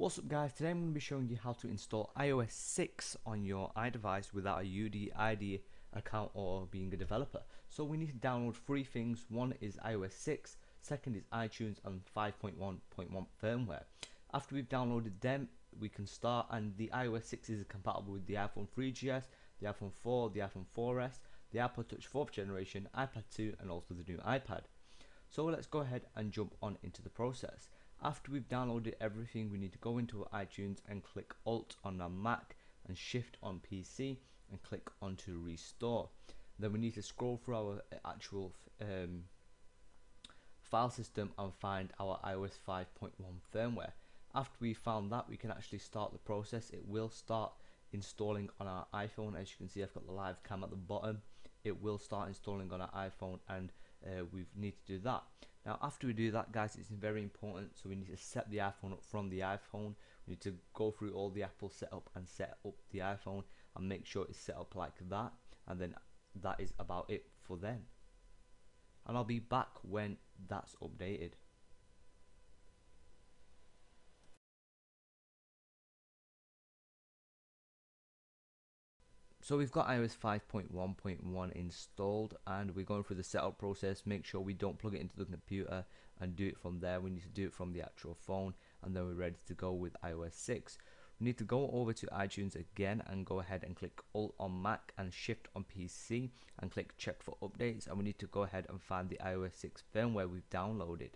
What's up guys, today I'm going to be showing you how to install iOS 6 on your iDevice without a UDID account or being a developer. So we need to download three things, one is iOS 6, second is iTunes and 5.1.1 firmware. After we've downloaded them, we can start and the iOS 6 is compatible with the iPhone 3GS, the iPhone 4, the iPhone 4S, the iPod Touch 4th generation, iPad 2 and also the new iPad. So let's go ahead and jump on into the process. After we've downloaded everything, we need to go into iTunes and click Alt on our Mac and Shift on PC and click onto Restore. Then we need to scroll through our actual um, file system and find our iOS 5.1 firmware. After we found that, we can actually start the process. It will start installing on our iPhone. As you can see, I've got the live cam at the bottom. It will start installing on our iPhone and uh, we need to do that. Now after we do that guys it's very important so we need to set the iPhone up from the iPhone. We need to go through all the Apple setup and set up the iPhone and make sure it's set up like that and then that is about it for then and I'll be back when that's updated So we've got iOS 5.1.1 installed and we're going through the setup process. Make sure we don't plug it into the computer and do it from there. We need to do it from the actual phone and then we're ready to go with iOS 6. We need to go over to iTunes again and go ahead and click Alt on Mac and Shift on PC and click check for updates and we need to go ahead and find the iOS 6 firmware we've downloaded.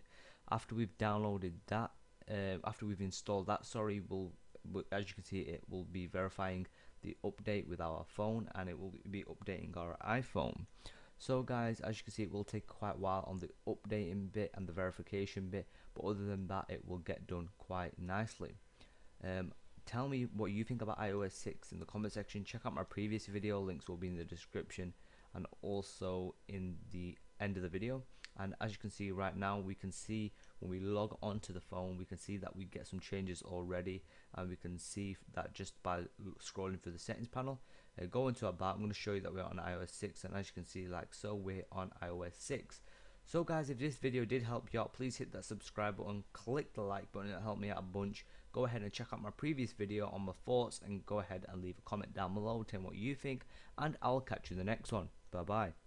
After we've downloaded that, uh, after we've installed that, sorry, we'll, as you can see it will be verifying the update with our phone and it will be updating our iPhone. So guys as you can see it will take quite a while on the updating bit and the verification bit but other than that it will get done quite nicely. Um, tell me what you think about iOS 6 in the comment section. Check out my previous video links will be in the description and also in the end of the video and as you can see right now we can see when we log onto the phone we can see that we get some changes already. And we can see that just by scrolling through the settings panel uh, go into about I'm going to show you that we're on iOS 6 and as you can see like so we're on iOS 6 so guys if this video did help you out please hit that subscribe button click the like button it'll help me out a bunch. Go ahead and check out my previous video on my thoughts and go ahead and leave a comment down below telling what you think and I'll catch you in the next one. Bye bye